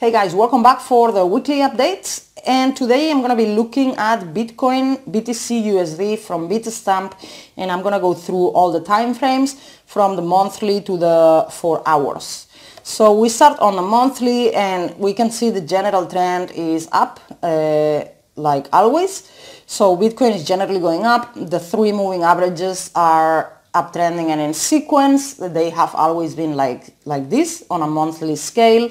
Hey guys, welcome back for the weekly updates. And today I'm going to be looking at Bitcoin, BTC USD from Bitstamp and I'm going to go through all the time frames from the monthly to the 4 hours. So we start on the monthly and we can see the general trend is up uh, like always. So Bitcoin is generally going up. The three moving averages are uptrending and in sequence. They have always been like, like this on a monthly scale.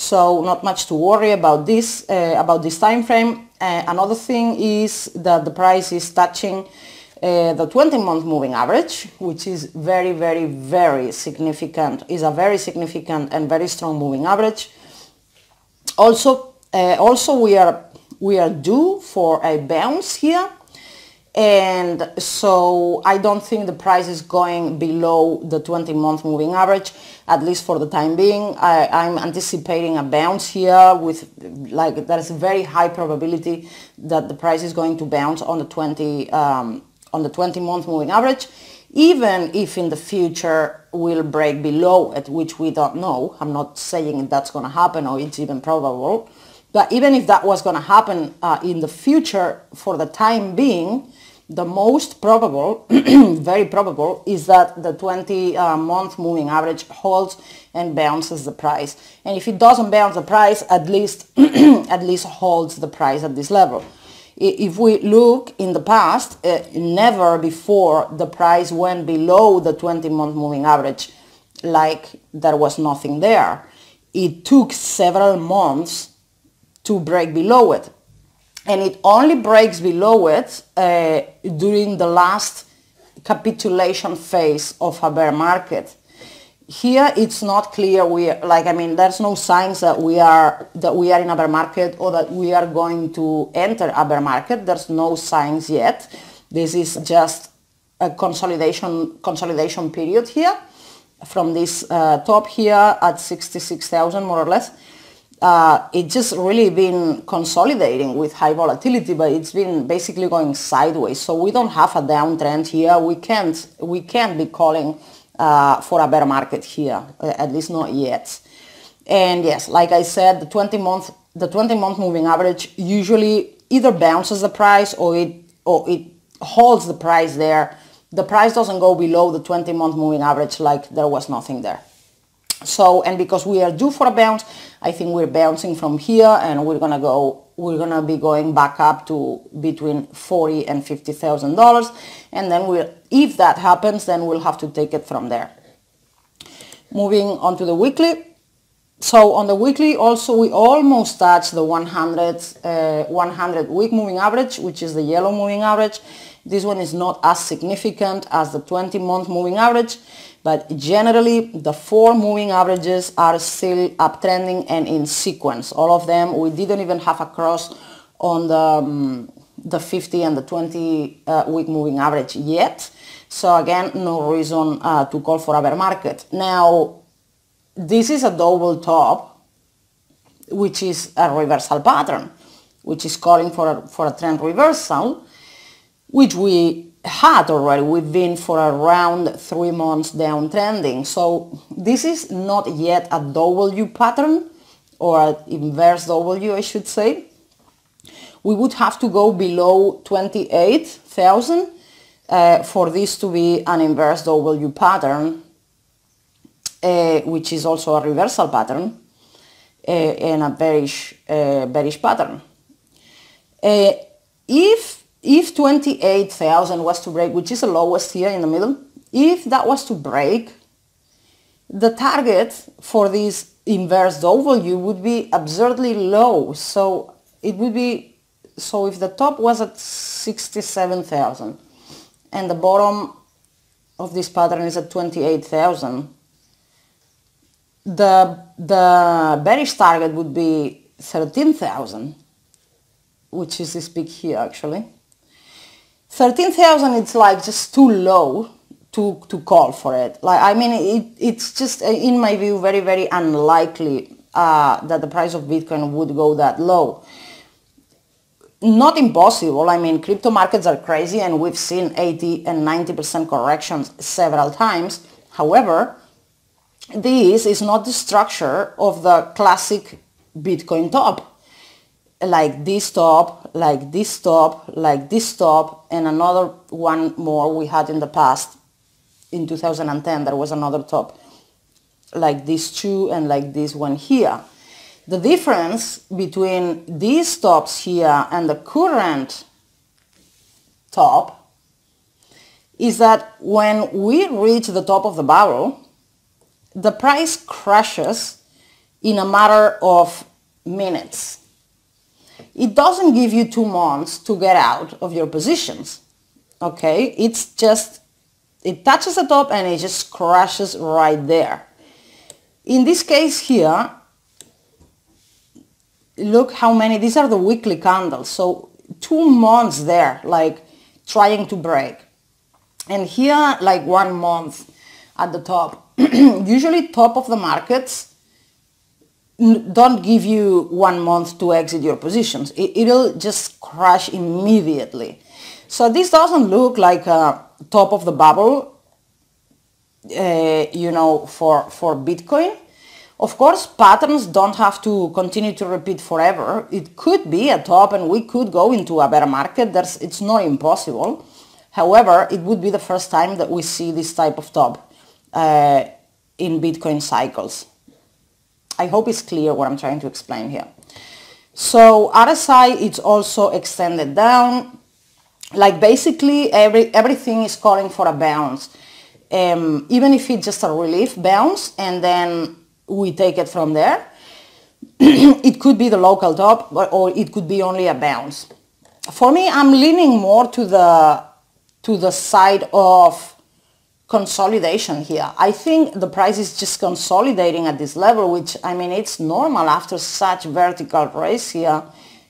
So not much to worry about this, uh, about this time frame. Uh, another thing is that the price is touching uh, the 20-month moving average, which is very, very, very significant, is a very significant and very strong moving average. Also, uh, also we are we are due for a bounce here and so I don't think the price is going below the 20-month moving average, at least for the time being. I, am anticipating a bounce here with, like, there's a very high probability that the price is going to bounce on the 20 um, on the 20-month moving average, even if in the future we'll break below it, which we don't know. I'm not saying that's going to happen or it's even probable. But even if that was going to happen uh, in the future, for the time being, the most probable, very probable, is that the 20-month uh, moving average holds and bounces the price. And if it doesn't bounce the price, at least, at least holds the price at this level. If we look in the past, uh, never before the price went below the 20-month moving average, like there was nothing there. It took several months to break below it and it only breaks below it uh, during the last capitulation phase of a bear market. Here it's not clear we like I mean there's no signs that we are that we are in a bear market or that we are going to enter a bear market. There's no signs yet. This is just a consolidation consolidation period here from this uh, top here at 66,000 more or less uh, it's just really been consolidating with high volatility, but it's been basically going sideways. So we don't have a downtrend here. We can't we can't be calling uh, for a bear market here, uh, at least not yet. And yes, like I said, the 20 month the 20 month moving average usually either bounces the price or it or it holds the price there. The price doesn't go below the 20 month moving average like there was nothing there. So, and because we are due for a bounce, I think we're bouncing from here and we're gonna go, we're gonna be going back up to between 40 and $50,000. And then we'll, if that happens, then we'll have to take it from there. Moving on to the weekly. So on the weekly also we almost touched the 100, uh, 100 week moving average, which is the yellow moving average. This one is not as significant as the 20 month moving average, but generally the four moving averages are still uptrending and in sequence. All of them, we didn't even have a cross on the, um, the 50 and the 20 uh, week moving average yet. So again, no reason uh, to call for a bear market. Now, this is a double top, which is a reversal pattern, which is calling for a, for a trend reversal which we had already. We've been for around three months downtrending. So this is not yet a W pattern or an inverse W, I should say. We would have to go below 28,000 uh, for this to be an inverse W pattern, uh, which is also a reversal pattern uh, and a bearish, uh, bearish pattern. Uh, if if 28,000 was to break, which is the lowest here in the middle, if that was to break, the target for this inverse W would be absurdly low. So it would be, so if the top was at 67,000 and the bottom of this pattern is at 28,000, the, the bearish target would be 13,000, which is this peak here actually. 13,000 it's like just too low to, to call for it. Like, I mean, it, it's just, uh, in my view, very, very unlikely uh, that the price of Bitcoin would go that low. Not impossible. I mean, crypto markets are crazy and we've seen 80 and 90% corrections several times. However, this is not the structure of the classic Bitcoin top, like this top, like this top, like this top, and another one more we had in the past. In 2010, there was another top, like these two and like this one here. The difference between these tops here and the current top is that when we reach the top of the barrel, the price crashes in a matter of minutes. It doesn't give you two months to get out of your positions. Okay, it's just, it touches the top and it just crashes right there. In this case here, look how many, these are the weekly candles. So two months there, like trying to break. And here, like one month at the top. Usually top of the markets don't give you one month to exit your positions. It, will just crash immediately. So this doesn't look like a top of the bubble, uh, you know, for, for Bitcoin. Of course, patterns don't have to continue to repeat forever. It could be a top and we could go into a better market. There's, it's not impossible. However, it would be the first time that we see this type of top uh, in Bitcoin cycles. I hope it's clear what I'm trying to explain here. So RSI, it's also extended down. Like basically every, everything is calling for a bounce. Um, even if it's just a relief bounce and then we take it from there. it could be the local top or it could be only a bounce. For me, I'm leaning more to the, to the side of consolidation here. I think the price is just consolidating at this level, which I mean, it's normal after such vertical race here.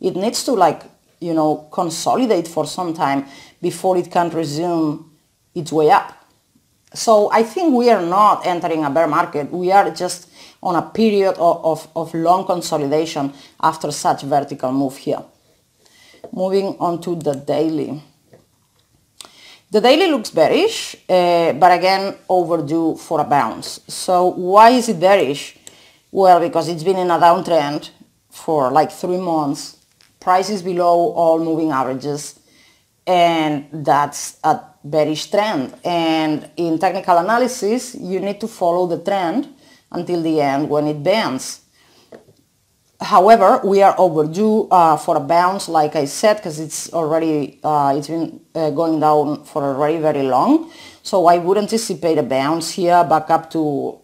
It needs to like, you know, consolidate for some time before it can resume its way up. So I think we are not entering a bear market. We are just on a period of, of, of long consolidation after such vertical move here. Moving on to the daily. The daily looks bearish, uh, but again overdue for a bounce. So why is it bearish? Well, because it's been in a downtrend for like three months. prices below all moving averages, and that's a bearish trend. And in technical analysis, you need to follow the trend until the end when it bends. However, we are overdue uh, for a bounce, like I said, because it's already uh, it's been uh, going down for already very long. So I would anticipate a bounce here back up to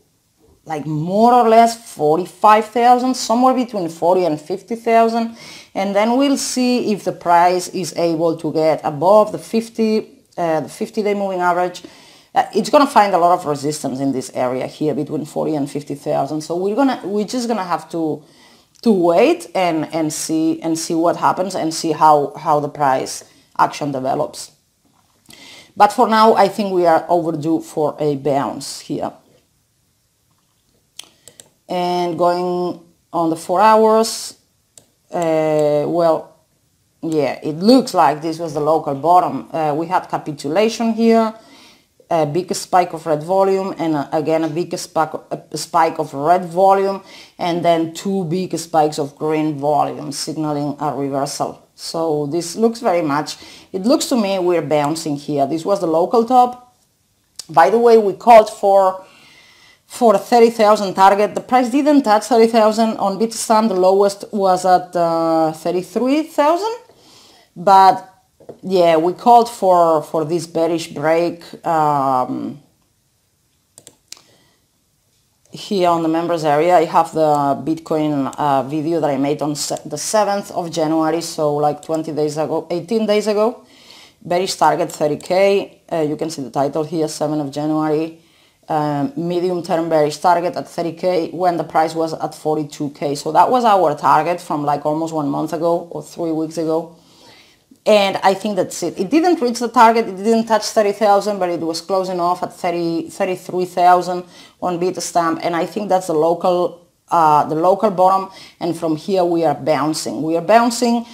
like more or less 45,000, somewhere between 40 and 50,000. And then we'll see if the price is able to get above the 50, uh, the 50-day moving average uh, it's going to find a lot of resistance in this area here between 40 and 50,000. So we're gonna we're just gonna have to to wait and and see and see what happens and see how how the price action develops. But for now, I think we are overdue for a bounce here. And going on the four hours, uh, well, yeah, it looks like this was the local bottom. Uh, we had capitulation here a big spike of red volume and uh, again a big spike, a spike of red volume and then two big spikes of green volume signaling a reversal. So this looks very much, it looks to me we're bouncing here. This was the local top. By the way, we called for for 30,000 target. The price didn't touch 30,000 on Bitstamp. The lowest was at uh, 33,000. But yeah, we called for, for this bearish break um, here on the members area. I have the Bitcoin uh, video that I made on the 7th of January, so like 20 days ago, 18 days ago. Bearish target 30k. Uh, you can see the title here, 7th of January. Um, medium term bearish target at 30k when the price was at 42k. So that was our target from like almost one month ago or three weeks ago and I think that's it. It didn't reach the target, it didn't touch 30,000, but it was closing off at 30, 33,000 on Bitstamp, and I think that's the local, uh, the local bottom, and from here we are bouncing. We are bouncing,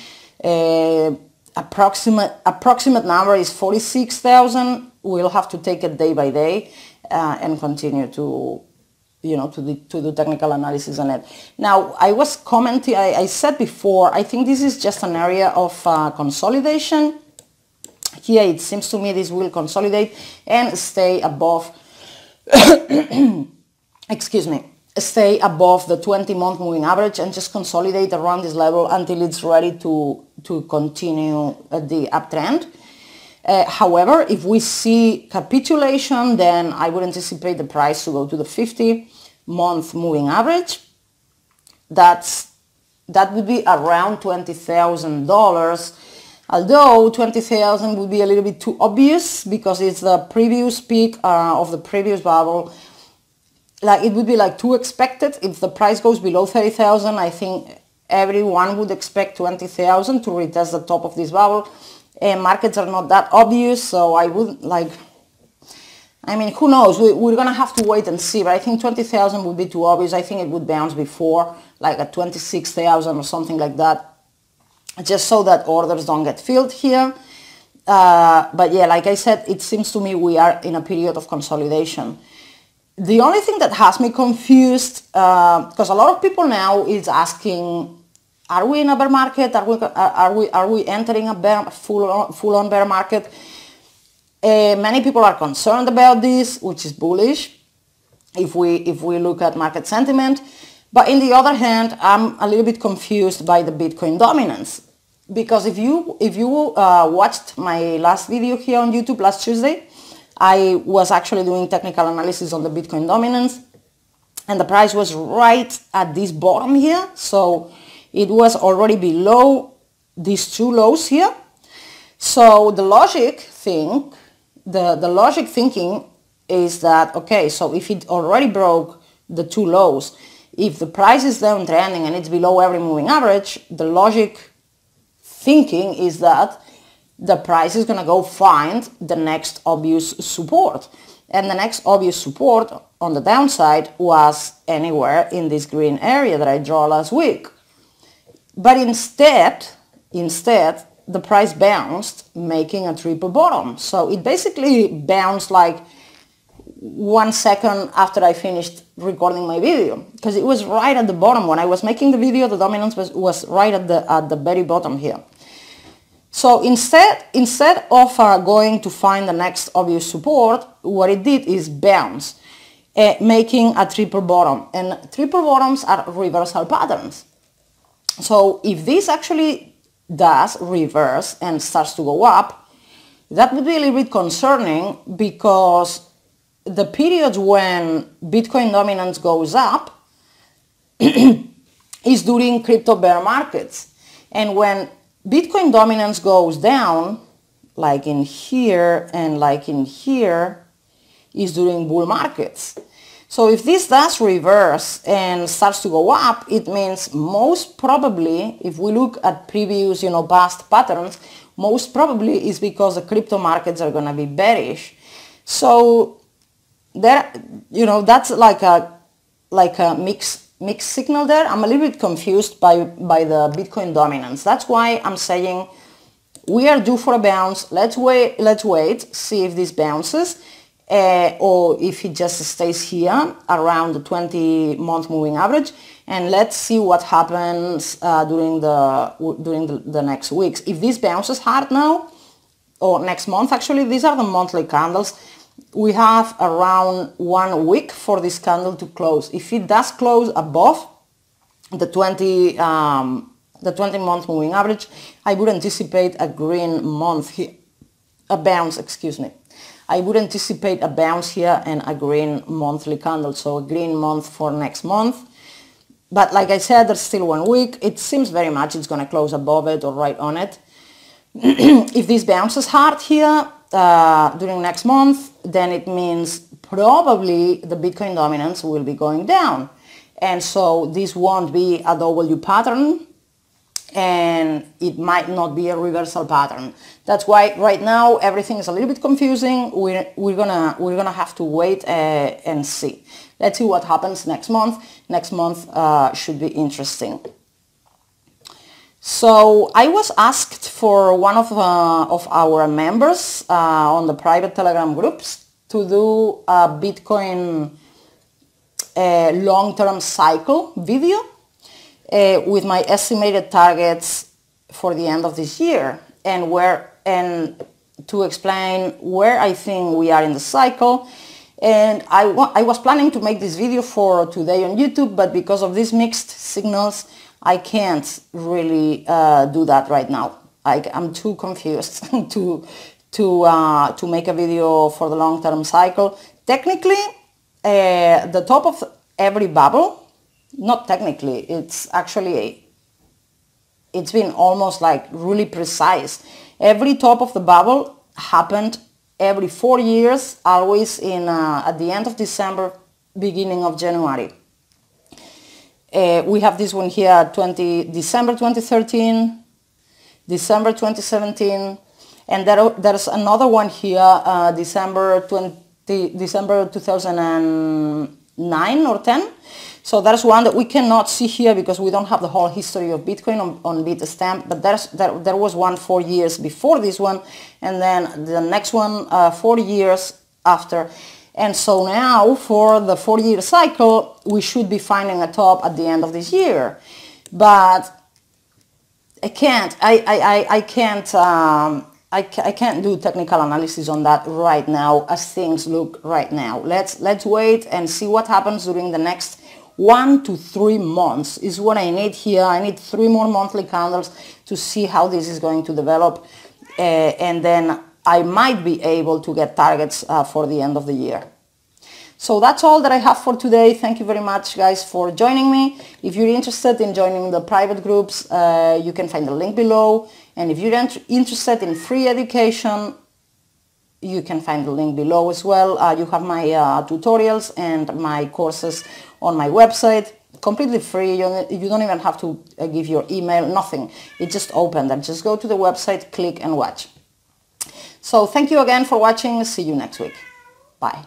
uh, approximate, approximate number is 46,000. We'll have to take it day by day uh, and continue to you know, to, the, to do technical analysis on it. Now, I was commenting, I, I said before, I think this is just an area of uh, consolidation. Here it seems to me this will consolidate and stay above, excuse me, stay above the 20-month moving average and just consolidate around this level until it's ready to, to continue the uptrend. Uh, however, if we see capitulation, then I would anticipate the price to go to the 50-month moving average. That's, that would be around $20,000 although 20,000 would be a little bit too obvious because it's the previous peak uh, of the previous bubble. Like it would be like too expected. If the price goes below 30,000 I think everyone would expect 20,000 to retest the top of this bubble and markets are not that obvious so I wouldn't like I mean who knows? We, we're gonna have to wait and see but I think 20,000 would be too obvious. I think it would bounce before like at 26,000 or something like that just so that orders don't get filled here. Uh, but yeah like I said it seems to me we are in a period of consolidation. The only thing that has me confused, because uh, a lot of people now is asking, are we in a bear market? Are we are we are we entering a bear, full on, full on bear market? Uh, many people are concerned about this, which is bullish. If we if we look at market sentiment, but in the other hand, I'm a little bit confused by the Bitcoin dominance because if you if you uh, watched my last video here on YouTube last Tuesday, I was actually doing technical analysis on the Bitcoin dominance and the price was right at this bottom here. So it was already below these two lows here. So the logic thing, the, the logic thinking is that, okay, so if it already broke the two lows, if the price is downtrending and it's below every moving average, the logic thinking is that the price is going to go find the next obvious support. And the next obvious support on the downside was anywhere in this green area that I draw last week. But instead, instead, the price bounced, making a triple bottom. So it basically bounced like one second after I finished recording my video because it was right at the bottom. When I was making the video, the dominance was, was right at the, at the very bottom here. So instead, instead of uh, going to find the next obvious support, what it did is bounce, uh, making a triple bottom. And triple bottoms are reversal patterns. So if this actually does reverse and starts to go up, that would be a little bit concerning because the periods when Bitcoin dominance goes up is during crypto bear markets. And when Bitcoin dominance goes down, like in here and like in here, is during bull markets. So if this does reverse and starts to go up, it means most probably, if we look at previous, you know, past patterns, most probably is because the crypto markets are going to be bearish. So there, you know, that's like a, like a mix mixed signal there. I'm a little bit confused by, by the Bitcoin dominance. That's why I'm saying we are due for a bounce. Let's wait, let's wait, see if this bounces uh, or if it just stays here around the 20 month moving average and let's see what happens uh, during the during the, the next weeks. If this bounces hard now or next month actually, these are the monthly candles we have around one week for this candle to close. If it does close above the 20 um, the 20 month moving average, I would anticipate a green month here, a bounce, excuse me. I would anticipate a bounce here and a green monthly candle, so a green month for next month. But like I said, there's still one week. It seems very much it's going to close above it or right on it. if this bounces hard here, uh, during next month, then it means probably the Bitcoin dominance will be going down. And so this won't be a W pattern and it might not be a reversal pattern. That's why right now everything is a little bit confusing. We're, we're gonna we're gonna have to wait uh, and see. Let's see what happens next month. Next month uh, should be interesting. So I was asked for one of, uh, of our members uh, on the private Telegram groups to do a Bitcoin a long-term cycle video uh, with my estimated targets for the end of this year and where and to explain where I think we are in the cycle. And I, I was planning to make this video for today on YouTube, but because of these mixed signals, I can't really uh, do that right now. I, I'm too confused to, to, uh, to make a video for the long-term cycle. Technically, uh, the top of every bubble, not technically, it's actually it's been almost like really precise. Every top of the bubble happened every four years, always in uh, at the end of December, beginning of January. Uh, we have this one here, 20, December 2013, December 2017, and there, there's another one here, uh, December 20, December 2009 or 10. So that's one that we cannot see here because we don't have the whole history of Bitcoin on, on Bitstamp, but there's, there, there was one four years before this one, and then the next one uh, four years after. And so now for the four-year cycle, we should be finding a top at the end of this year. But I can't, I, I, I, can't, um, I, I can't do technical analysis on that right now as things look right now. Let's, let's wait and see what happens during the next one to three months is what I need here. I need three more monthly candles to see how this is going to develop. Uh, and then I might be able to get targets uh, for the end of the year. So that's all that I have for today. Thank you very much guys for joining me. If you're interested in joining the private groups, uh, you can find the link below. And if you're int- interested in free education, you can find the link below as well. Uh, you have my uh, tutorials and my courses on my website, completely free. You, don't even have to uh, give your email, nothing. It's just open. Then just go to the website, click and watch. So thank you again for watching. See you next week. Bye.